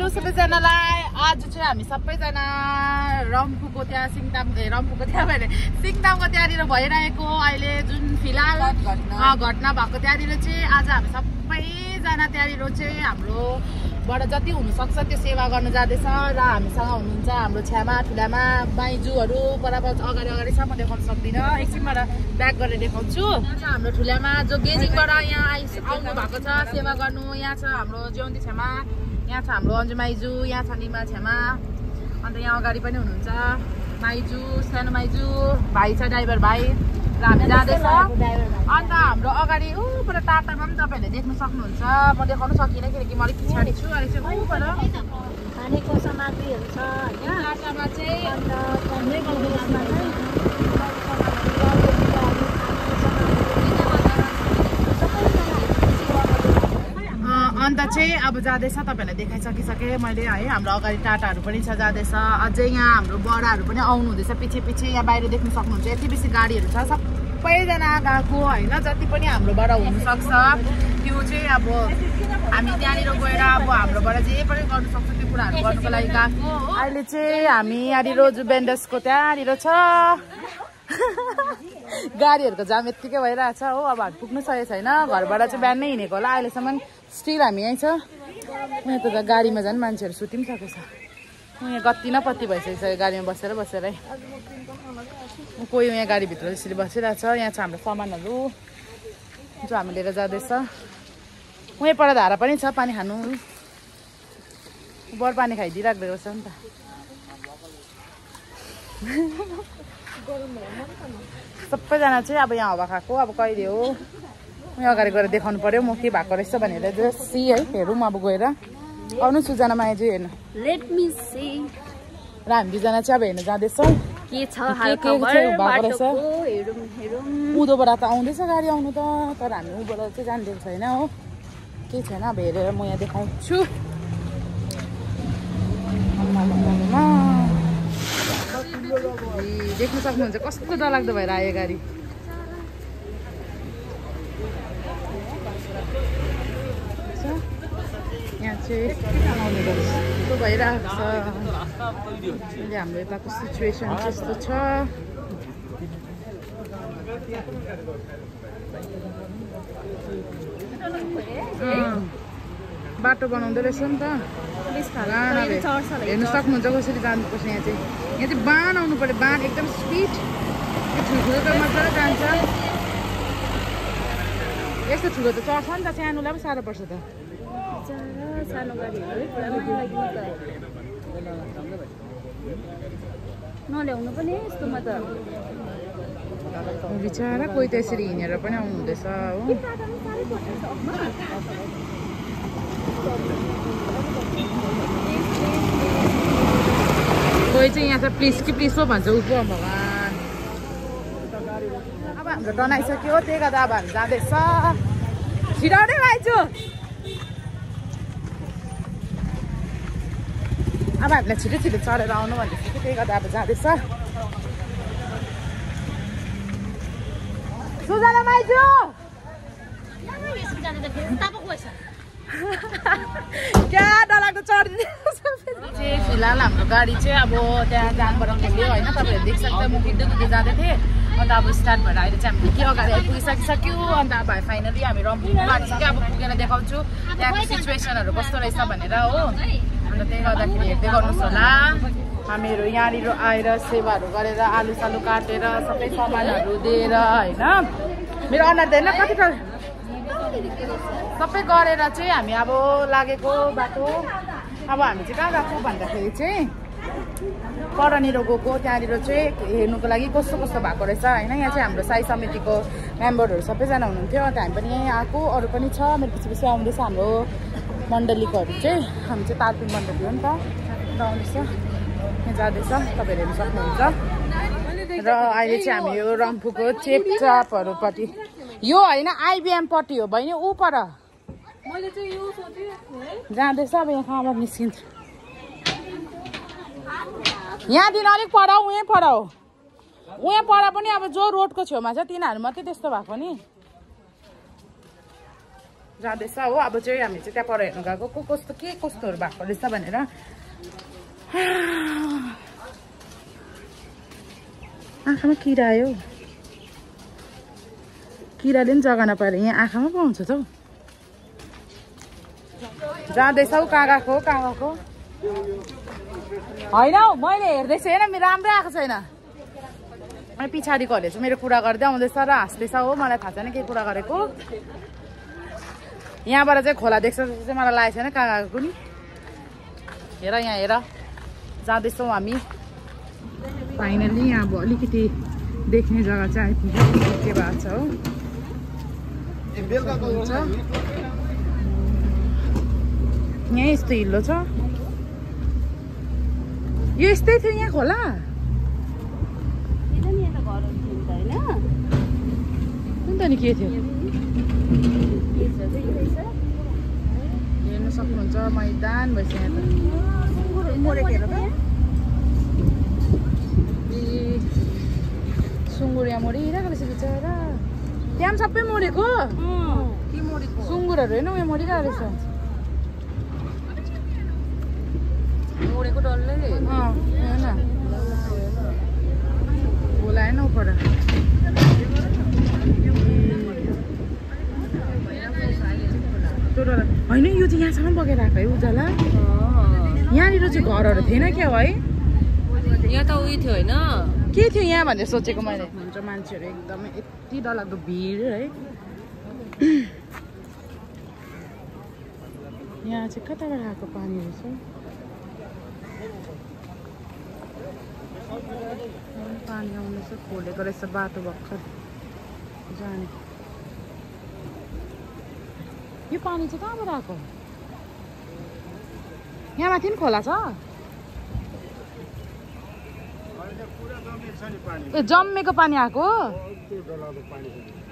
Hello सबैजनालाई। आज चाहिँ हामी सबैजना रम्फूको त्यहाँ सिङताम ए रम्फूको त्यहाँ भने सिङतामको त्यहाँनिर भइरहेको अहिले जुन फिलहाल घटना। भएको त्यहाँनिर चाहिँ आज हामी सबैजना त्यहाँनिर चाहिँ हाम्रोबाट जति हुनसक्छ त्यो सेवा गर्नु जाँदैछ र हामीसँग हुनुहुन्छ हाम्रो छ्यामा ठुलामा बाइजूहरू बराबर अगाडि अगाडि छ म देखाउन सक्दिनँ। एकछिनबाट ब्याक गरेर देखाउँछु। हाम्रो ठुलामा जो गेजिङबाट यहाँ आइ आउनु भएको छ सेवा गर्नु यहाँ छ हाम्रो ज्योति छेमा यहाँ छ हाम्रो अन्जु माइजू यहाँ छ निमा छेमा। अन्त यहाँ अगाडि पनि हुनुहुन्छ माइजू सानो माइजू भाइ छ ड्राइभर भाइ। र हामी जाँदैछ। अन्त हाम्रो अगाडि ऊबाट टाटामा पनि तपाईँहरूले देख्न सक्नुहुन्छ। म देखाउनु सकिनँ किनकि म अलिक पछाडि छु अहिले चाहिँ ऊबाट खानेको सामग्रीहरू छ होइन। टाटामा चाहिँ अन्त त्यहाँनिर यसमा चाहिँ अँ, अन्त चाहिँ अब जाँदैछ तपाईँहरूलाई देखाइसकिसकेँ मैले है हाम्रो अगाडि टाटाहरू पनि छ जाँदैछ। अझै यहाँ हाम्रो बडाहरू पनि आउनु हुँदैछ पछि पछि यहाँ बाहिर देख्न सक्नुहुन्छ। यति बेसी गाडीहरू छ सबैजना गएको होइन जति पनि हाम्रोबाट हुनसक्छ। त्यो चाहिँ अब हामी त्यहाँनिर गएर अब हाम्रोबाट जे पनि गर्नु सक्छ त्यो कुराहरू गर्नुको लागि गएको। अहिले चाहिँ हामी यहाँनिर जुबेन्डसको त्यहाँनिर छ। गाडीहरूको जाम यत्तिकै भइरहेछ हो अब हामी पुग्नु सकेको छैन। घरबाट चाहिँ बिहानै हिँडेको होला अहिलेसम्म स्टिल हामी यहीँ छ। उहाँ त गाडीमा झन् मान्छेहरू सुति पनि सकेको छ। उहाँ कति न पत्ती भइसकेको छ गाडीमा बसेर बसेरै कोही यहाँ गाडीभित्र त्यसरी बसिरहेछ यहाँ छ हाम्रो सामानहरू जो हामी लिएर जाँदैछ। उहीँ पर धारा पनि छ पानी खानु। बर पानी खाइदिइराख्दो रहेछ नि त। सबैजना चाहिँ अब यहाँ हावा खाएको अब कहिले हो? अगाडि गएर देखाउनु पर्यो म के भएको रहेछ भनेर जस्ट सी है हेरौँ अब गएर। आउनु सुजना मायाजु हेर्नु। लेट मी सी र हामी दुईजना चाहिँ अब हेर्नु जाँदैछौँ। के छ भएको रहेछ? उँधोबाट त आउँदैछ गाडी आउनु त तर हामी उँभोबाट चाहिँ जानिदिएको छैन हो। केही छैन अब हेरेर म यहाँ देखाउँछु। देख्न सक्नुहुन्छ कस्तो डरलाग्दो भएर आयो गाडी। यहाँ चाहिँ कस्तो भइरहेको छ। अहिले हाम्रो यताको सिचुएसन त्यस्तो छ। बाटो बनाउँदो रहेछ नि त। हेर्नु सक्नुहुन्छ कसरी जानुपर्छ यहाँ चाहिँ। यहाँ चाहिँ बाण आउनु पऱ्यो। बाण एकदम स्पिड। ठुल्ठुलो त मजाले जान्छ। यस्तो ठुलो त चढ्छ नि त। सानोलाई पनि साह्रो पर्छ त। सानो गाडीहरू है। पुरा महँगो लाग्यो नि त नल्याउनु पनि यस्तोमा त बिचरा कोही त यसरी हिँडेर पनि आउनु हुँदैछ हो कोही चाहिँ यहाँ त प्लिज कि प्लिज पो भन्छ ऊ पो भगवान्। अब हाम्रो टर्न आइसक्यो त्यही गर्दा अब हामी जाँदैछ। छिराउनै भाइजू। अब हामीलाई छिटो छिटो चढेर आउनु भन्दैछ कि त्यही गर्दा अब जाँदैछ सुजना माइजू क्या डरलाग्दो फिलहाल हाम्रो गाडी चाहिँ अब त्यहाँ जानबाट खोल्यो होइन तपाईँहरू देखिसक्दा म कुद्दै कुद्दै जाँदै थिएँ। अन्त अब स्टार्ट भएर अहिले चाहिँ हामीले के अगाडि आइपुगिसकिसक्यो अन्त अब फाइनली हामी रम्फू गाडिसक्यो अब पुगेर देखाउँछु। त्यहाँको सिचुएसनहरू कस्तो रहेछ भनेर हो। त्यही गर्दाखेरि हेर्दै गर्नुहोस् होला। हामीहरू यहाँनिर आएर सेवाहरू गरेर आलु सालु काटेर सबै सामानहरू दिएर होइन? मेरो अनुहार त हेर्न कति सबै गरेर चाहिँ हामी अब लागेको बाटो। अब हामी चाहिँ कहाँ गएको भन्दाखेरि चाहिँ परनिर गएको त्यहाँनिर चाहिँ हेर्नुको लागि कस्तो कस्तो भएको रहेछ होइन? यहाँ चाहिँ हाम्रो साई समितिको मेम्बरहरू सबैजना हुनुहुन्थ्यो। अन्त हामी पनि यहीँ आएको अरू पनि छ। मेरो पछि पछि आउँदैछ हाम्रो मण्डलीकोहरू चाहिँ हामी चाहिँ तालपिङ मण्डली हो नि त। आउँदैछ यहाँ जाँदैछ तपाईँहरू हेर्नु सक्नुहुन्छ। र अहिले चाहिँ हामी यो रम्फूको चेपचापहरूपट्टि। यो होइन आइबिएमपट्टि हो बहिनी ऊ पर जाँदैछ अब यहाँ कहाँबाट निस्किन्छ। यहाँदेखि अलिक पर उहीँ पर हो उहाँ पर पनि अब जो रोडको छेउमा छ तिनीहरू मात्रै त्यस्तो भएको नि। जाँदैछ हो। अब चाहिँ हामी चाहिँ त्यहाँ पर हेर्नु गएको को कस्तो के कस्तोहरू भएको रहेछ भनेर। आँखामा किरा आयो। किराले पनि जग्गा नपाएर यहाँ आँखामा पाउँछ त हौ। जाँदैछौ कहाँ गएको कहाँ गएको होइन हौ मैले हेर्दैछु। हेर मेरो राम्रै आएको छैन। पछाडिकोहरूले चाहिँ मेरो कुरा गर्दै आउँदैछ र हाँस्दैछ हो। मलाई थाहा छैन के कुरा गरेको। यहाँबाट चाहिँ खोला देख्छ जस्तो चाहिँ मलाई लागेको छैन कहाँ गएको नि हेर यहाँ हेर। जाँदैछौँ हामी। फाइनली यहाँ अब अलिकति देख्ने जग्गा चाहिँ आइपुग्यो। के भएको छ हो। यहाँ यस्तो हिलो छ। यो यस्तै थियो यहाँ खोला? कुन त नि के थियो? हेर्नु सक्नुहुन्छ मैदान ए, सुँगुर यहाँ मरिरहेको रहेछ बिचरा त्यहाँ पनि सबै मरेको? सुँगुरहरू होइन उयो मरिरहेको रहेछ मरेको डल्लै। होइन उपर। होइन यो चाहिँ यहाँसम्म बगेर आएको है उजाला यहाँनिर चाहिँ घरहरू थिएन क्या है यहाँ त उयो थियो होइन। के थियो यहाँ भनेर सोचेको मैले? हुन्छ मान्छेहरू एकदमै यति डरलाग्दो भिड है। यहाँ चाहिँ कताबाट आएको पानीहरू छ? पानी आउँदैछ खोलेको रहेछ बाटो भर्खर। जाने। यो पानी चाहिँ कहाँबाट आएको यहाँ माथि पनि खोला छ ए जम्मेको पानी आएको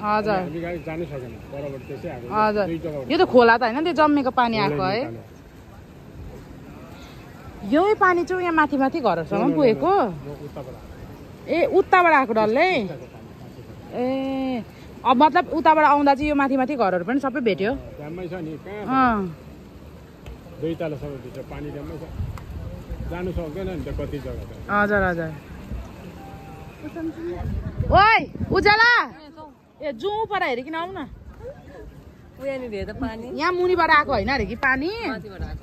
हजुर हजुर यो त खोला त होइन त्यो जम्मेको पानी आएको है यही पानी चाहिँ यहाँ माथि माथि घरहरूसम्म पुगेको ए उताबाट आएको डल्लै ए अब मतलब उताबाट आउँदा चाहिँ यो माथि माथि घरहरू पनि सबै भेट्यो। ड्याममै छ नि कहाँ? अँ। दुई तलासम्म भित्र पानी ड्याममै छ। जानु सक्दैन नि त कति जग्गा छ हजुर हजुर। ओइ उजाला ए जाउँ पर हेरिकन आऊ न यहाँ मुनिबाट आएको होइन अरे कि पानी।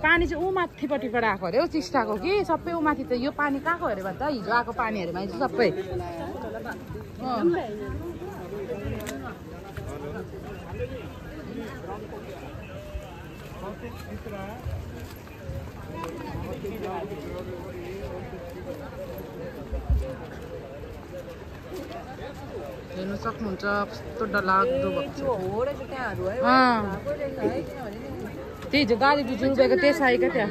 पानी चाहिँ ऊ माथिपट्टिबाट आएको अरे हौ टिस्टाको कि? सबै ऊ माथि त यो पानी कहाँको अरे भन्छ हिजो आएको पानीहरूमा चाहिँ सबै। हेर्नु सक्नुहुन्छ कस्तो डरलाग्दो भएको त्यही हिजो गाडी बिजु रुपियाँको त्यस आयो क्या त्यहाँ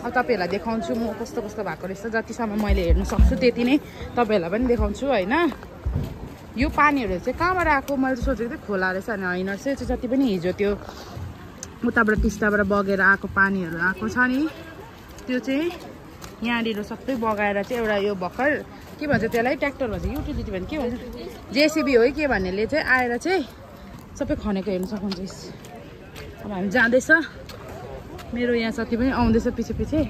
अब तपाईँहरूलाई देखाउँछु म कस्तो कस्तो भएको रहेछ। जतिसम्म मैले हेर्नु सक्छु त्यति नै तपाईँहरूलाई पनि देखाउँछु होइन? यो पानीहरू चाहिँ कहाँबाट आएको? मैले सोचेको थिएँ खोला रहेछ अनि होइन रहेछ चाहिँ जति पनि हिजो त्यो उताबाट टिस्टाबाट बगेर आएको पानीहरू आएको छ नि त्यो चाहिँ यहाँनिर सबै बगाएर चाहिँ एउटा यो भर्खर के भन्छ त्यसलाई? ट्र्याक्टर भन्छ युटिलिटी भन्छ के भन्छ? जेसिबी हो कि भन्नेले चाहिँ आएर चाहिँ सबै खनेको हेर्नु सक्नुहुन्छ। अब हामी जाँदैछ। मेरो यहाँ साथी पनि आउँदैछ पछि पछि।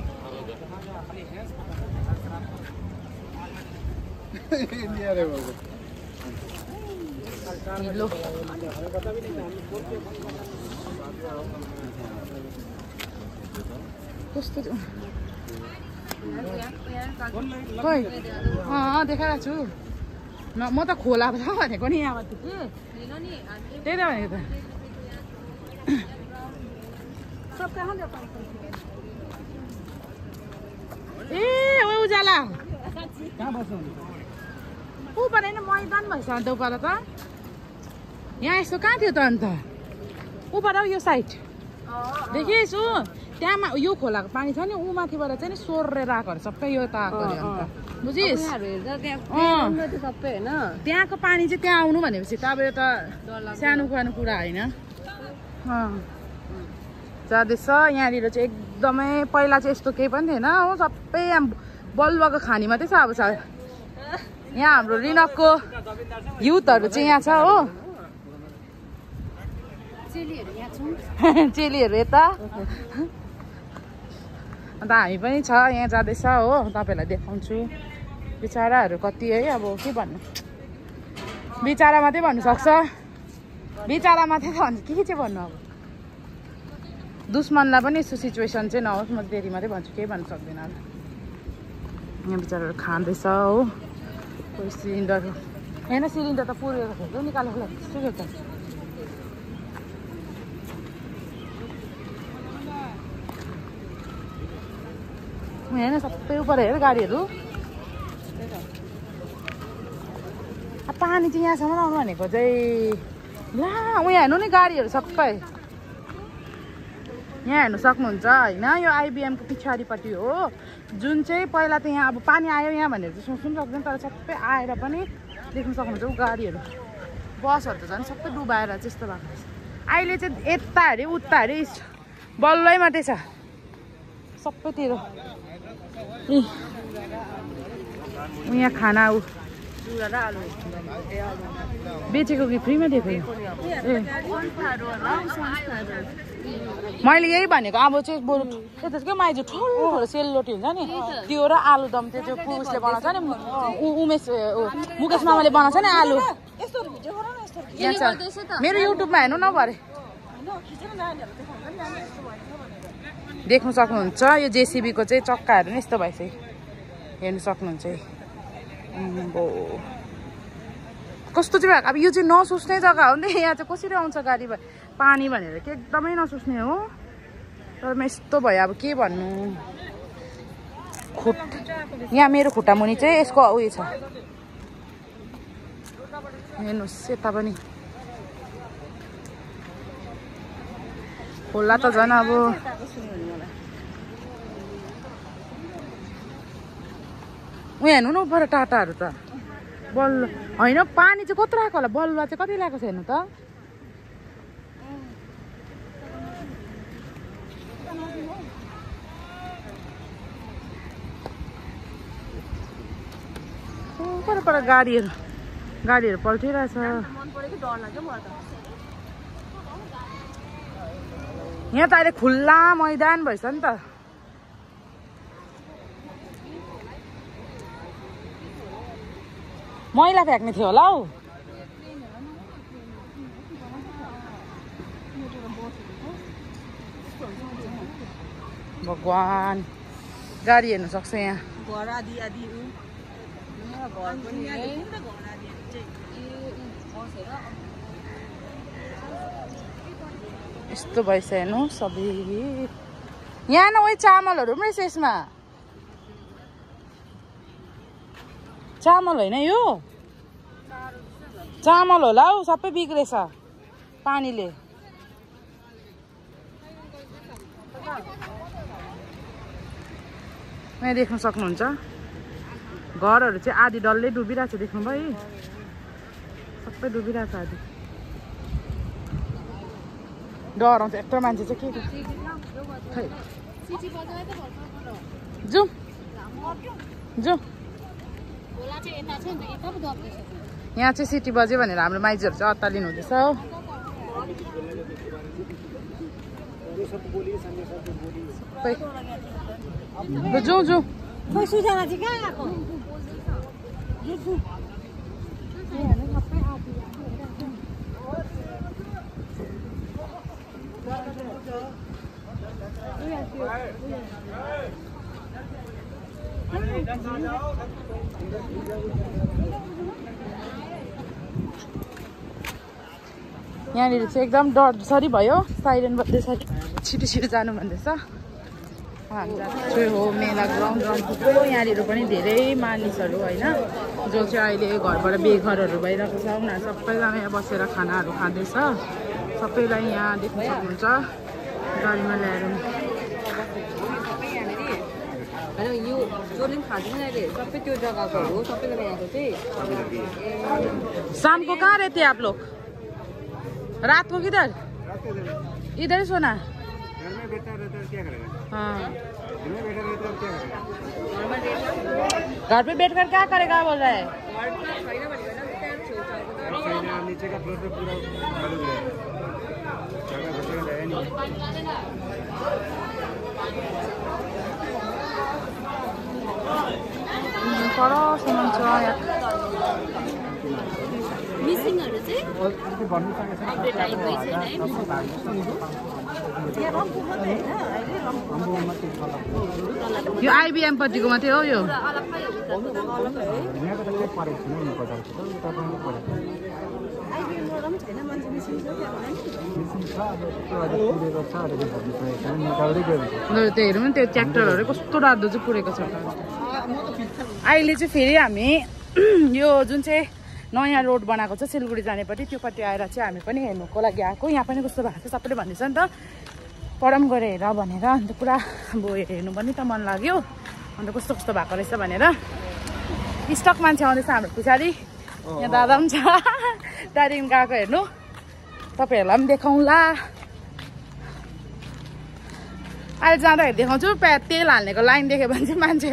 कस्तो? खै अँ देखाएको छु न म त खोला छ भनेको नि कि त्यही त भनेको त ए ओ उजाला ऊ होइन मैदान भएछ अन्त उपार त यहाँ यस्तो कहाँ थियो त अन्त? उपार यो साइड। देखिस् ऊ त्यहाँ मा- यो खोलाको पानी छ नि ऊ माथिबाट चाहिँ नि सोरेर आएकोहरू सबै यो त आएको अरे अन्त। बुझिस्? सबै होइन। त्यहाँको पानी चाहिँ त्यहाँ आउनु भनेपछि त अब यो त सानो सानो कुरा होइन। जाँदैछ। यहाँनिर चाहिँ एकदमै पहिला चाहिँ यस्तो केही पनि थिएन हो। सबै यहाँ बलुवाको खानी मात्रै छ अब सा। यहाँ हाम्रो रिनकको युथहरू चाहिँ यहाँ छ हो। चेलीहरू यता। अन्त हामी पनि छ यहाँ जाँदैछ हो तपाईँहरूलाई देखाउँछु। बिचराहरू कति है अब के भन्नु? बिचरा मात्रै भन्नु सक्छ। बिचरा मात्रै त भन्छु के के चाहिँ भन्नु अब? दुश्मनलाई पनि यस्तो सिचुएसन चाहिँ नहोस् म त्यति मात्रै भन्छु केही भन्नु सक्दिनँ अब यहाँ बिचराहरू खाँदैछ हो। सिलिन्डर होइन सिलिन्डर त पुरेको थियो निकालेको हेर्न सबै उपर हेर गाडीहरू पानी चाहिँ यहाँसम्म आउनु भनेको चाहिँ ला उहाँ हेर्नु नि गाडीहरू सबै यहाँ हेर्नु सक्नुहुन्छ होइन यो आइबिएमको पछाडिपट्टि हो जुन चाहिँ पहिला त यहाँ अब पानी आयो यहाँ भनेर चाहिँ सोच्नु सक्दैन तर सबै आएर पनि देख्नु सक्नुहुन्छ ऊ गाडीहरू बसहरू त झन् सबै डुबाएर यस्तो भएको छ अहिले चाहिँ यता अरे उता इस- बल्लै मात्रै छ सबैतिर यहाँ खाना ऊ बेचेको कि फ्रीमा दिएको यो? ए। मैले यही भनेको अब चाहिँ बरु यता क्या माइजू ठुलो सेलरोटी हुन्छ नि? त्यो र आलुदम त्यो पु- उसले बनाउँछ नि? उमेश मुकेश मामाले बनाउँछ नि आलु। मेरो युट्युबमा हेर्नु न भरे। देख्नु सक्नुहुन्छ। यो जेसिबीको चाहिँ चक्काहरू नि यस्तो भइसक्यो हेर्नु सक्नुहुन्छ है। कस्तो चाहिँ अब यो चाहिँ नसोच्ने जग्गा हो नि यहाँ चाहिँ कसरी आउँछ गाडी पानी भनेर के एकदमै नसोच्ने हो। तर म यस्तो भयो। अब के भन्नु? खुट। यहाँ मेरो खुट्टा मुनि चाहिँ यसको उयो छ। हेर्नुहोस् यता पनि। खोला त झन् अब। उयो हेर्नु न उपर टाटाहरू त। बल्ल होइन पानी चाहिँ कत्रो आएको होला। बलुवा चाहिँ कति ल्याएको छ हेर्नु त? पर पर गाडीहरू गाडीहरू पल्टिरहेछ। यहाँ त अहिले खुल्ला मैदान भएछ नि त। मैला फ्याँक्ने थियो होला हौ। भगवान् गाडी हेर्नु सक्छ यहाँ। घर आदि आदि ऊ घर पनि यहाँदेखि नि त घर आदिहरू चाहिँ यस्तो भइस हेर्नु सबै। यहाँ न चामलहरू पनि रहेछ यसमा। चामल होइन यो? चामल होला हौ सबै बिग्रेछ पानीले। यहाँ देख्न सक्नुहुन्छ। घरहरू चाहिँ आधी डल्लै डुबिरहेको छ देख्नुभयो है सबै डुबिरहेको छ आधी। डराउँछ यत्रो मान्छे चाहिँ के जाउँ जाउँ यहाँ चाहिँ सिटी बज्यो भनेर हाम्रो माइजूहरू चाहिँ अत्तालिनु हुँदैछ हो जाउँ जाउँ यहाँनिर चाहिँ एकदम डरसरी भयो। साइरन बज्दैछ छिटो छिटो जानु भन्दैछ। हो मेला ग्राउन्ड ग्राउन्ड थुप्रो यहाँनिर पनि धेरै मानिसहरू होइन जो चाहिँ अहिले घरबाट बेघरहरू भइरहेको छ। उनीहरू सबैजना यहाँ बसेर खानाहरू खाँदैछ। सबैलाई यहाँ देख्न सक्नुहुन्छ गाडीमा ल्याएर होइन सबै शाम को कहाँ रहते आप लोग रात को किधर इधर सोना घर में पे बैठ कर क्या करेगा बोल रहा है नीचे का पूरा परसम्म छ मिसिङहरू चाहिँ यो आइबिएम पट्टिको मात्रै हो यो। पनि छैन त्यो हेरौँ न त्यो ट्र्याक्टरहरू कस्तो राम्रो चाहिँ पुरेको छ अहिले चाहिँ फेरि हामी यो जुन चाहिँ नयाँ रोड बनाएको छ सिलगढी जानेपट्टि त्योपट्टि आएर चाहिँ हामी पनि हेर्नुको लागि आएको यहाँ पनि कस्तो भएको छ सबैले भन्दैछ नि त पढाउँ गएर हेर भनेर अन्त पुरा अब हेर्नु पनि त मन लाग्यो अन्त कस्तो कस्तो भएको रहेछ भनेर स्टक मान्छे आउँदैछ हाम्रो पछाडि यहाँ दादा पनि छ। त्यहाँदेखि गएको हेर्नु। तपाईँहरूलाई पनि देखाउँला। अहिले जाँदाखेरि देखाउँछु प्या तेल हाल्नेको लाइन देख्यो भने चाहिँ मान्छे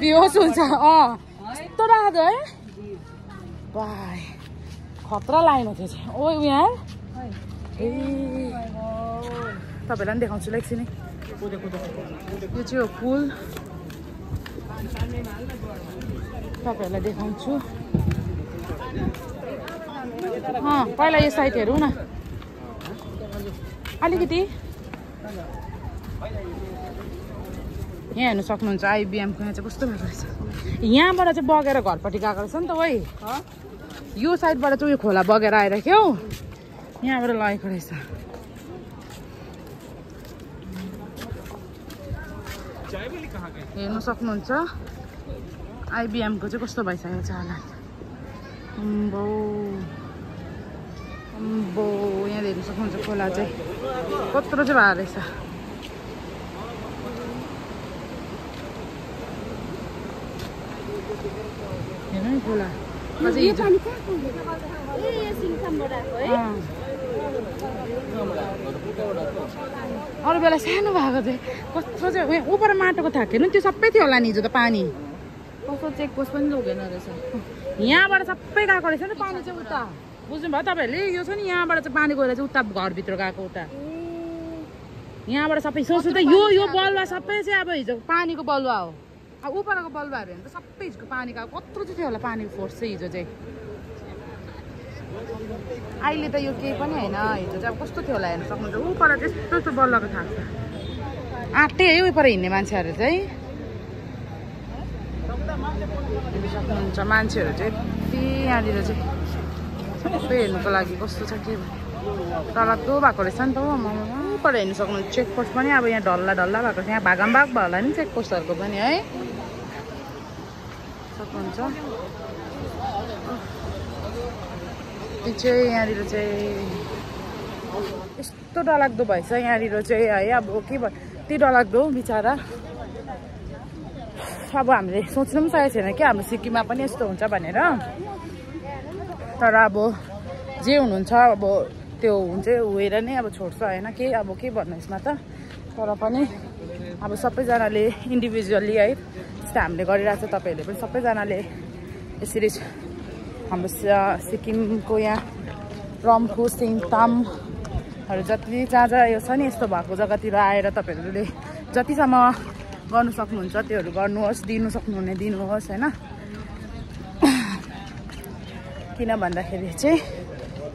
बिहोस हुन्छ। अँ यस्तो राम्रो है। बाई खतरा लाइन हो त्यो चाहिँ। ओ यहाँ ए तपाईँलाई पनि देखाउँछु ल एकछिन यो चाहिँ हो पुल तपाईँहरूलाई देखाउँछु। अँ पहिला यो साइड हेरौँ न अलिकति। यहाँ हेर्नु सक्नुहुन्छ आइबिएमको यहाँ चाहिँ कस्तो भएको रहेछ। यहाँबाट चाहिँ बगेर घरपट्टि गएको रहेछ नि त वै यो साइडबाट चाहिँ उयो खोला बगेर आएर क्या हौ यहाँबाट लगेको रहेछ। हेर्नु सक्नुहुन्छ आइबिएमको चाहिँ कस्तो भइसकेको छ होला। अम्बो अम्बो यहाँ हेर्नु सक्नुहुन्छ खोला चाहिँ कत्रो चाहिँ भएको रहेछ हेर्नु नि खोला। अरू बेला सानो भएको चाहिँ कस्तो चाहिँ उयो ऊपर माटोको थाक हेर्नु त्यो सबै थियो होला नि हिजो त पानी कस्तो चेक पोस्ट पनि लोगेन रहेछ। यहाँबाट सबै गएको रहेछ नि पानी चाहिँ उता। बुझ्नुभयो तपाईँहरूले? यो छ नि यहाँबाट चाहिँ पानी गएर चाहिँ उता घरभित्र गएको उता। यहाँबाट सबै सोच्नु त यो यो बलुवा सबै चाहिँ अब हिजो पानीको बलुवा हो। अब उपरको बलुवाहरू हेर्नु त सबै हिजोको पानी गएको। कत्रो चाहिँ थियो होला पानीको फोर्स चाहिँ हिजो चाहिँ? अहिले त यो केही पनि होइन। हिजो चाहिँ अब कस्तो थियो होला हेर्नु सक्नुहुन्छ? उपर चाहिँ यस्तो यस्तो बल्लको थाहा छ। आँटे है उपर हिँड्ने मान्छेहरू चाहिँ। सक्नुहुन्छ मान्छेहरू चाहिँ यति यहाँनिर चाहिँ सबै हेर्नुको लागि कस्तो छ के डरलाग्दो भएको रहेछ नि त हो उपर हेर्नु सक्नुहुन्छ। चेक पोस्ट पनि अब यहाँ डल्ला डल्ला भएको छ। यहाँ भागम भाग भयो होला नि चेक पोस्टहरूको पनि है? सक्नुहुन्छ। त्यो चाहिँ यहाँनिर चाहिँ यस्तो डरलाग्दो भएछ यहाँनिर चाहिँ है? अब के भयो? त्यति डरलाग्दो बिचरा। अब हामीले सोच्नु पनि सकेको छैन कि हाम्रो सिक्किममा पनि यस्तो हुन्छ भनेर। तर अब जे हुनुहुन्छ अब त्यो हुन्छ हुएर नै अब छोड्छ होइन के अब के भन्नु यसमा त? तर पनि अब सबैजनाले इन्डिभिजुअली है जस्तो हामीले गरिरहेको छ तपाईँहरूले पनि सबैजनाले यसरी हाम्रो सिक्किमको यहाँ रम्फू सिङतामहरू जति जहाँ जहाँ यो छ नि यस्तो भएको जग्गातिर आएर तपाईँहरूले जतिसम्म गर्नु सक्नुहुन्छ त्योहरू गर्नुहोस् दिनु सक्नुहुने दिनुहोस् होइन? किन भन्दाखेरि चाहिँ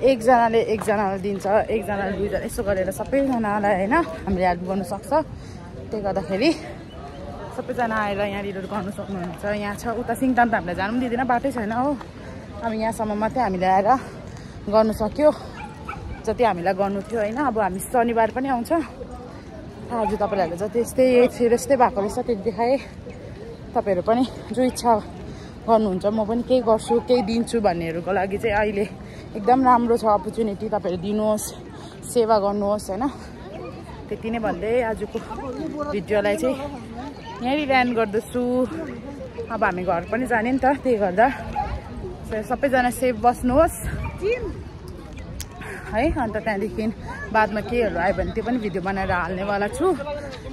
एकजनाले एकजनालाई दिन्छ एकजनाले दुईजना यसो गरेर सबैजनालाई होइन हामीले हेल्प गर्नु सक्छ। त्यही गर्दाखेरि सबैजना आएर यहाँनिर गर्नु सक्नुहुन्छ। यहाँ छ उता सिङताम त हामीलाई जानु पनि दिँदैन बाटै छैन हो। अब यहाँसम्म मात्रै हामीले आएर गर्नु सक्यो। जति हामीलाई गर्नु थियो होइन? अब हामी शनिबार पनि आउँछ। आज तपाईँहरूले जति यस्तै फेरि यस्तै भएको रहेछ त्यति देखाएँ तपाईँहरू पनि जो इच्छा गर्नुहुन्छ म पनि केही गर्छु केही दिन्छु भन्नेहरूको लागि चाहिँ अहिले एकदम राम्रो छ अपर्च्युनिटी तपाईँहरू दिनुहोस् सेवा गर्नुहोस् होइन? त्यति नै भन्दै आजको भिडियोलाई चाहिँ यहीँनिर एन्ड गर्दछु। अब हामी घर पनि जाने नि त त्यही गर्दा। सबैजना सेफ बस्नुहोस्। है। अन्त त्यहाँदेखि बादमा केहीहरू आयो भने त्यो पनि भिडियो बनाएर हाल्नेवाला छु।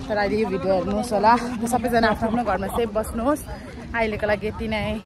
तर अहिले यो भिडियो हेर्नुहोस् होला। सबैजना आफ्नो आफ्नो घरमा सेफ बस्नुहोस्। अहिलेको लागि यति नै।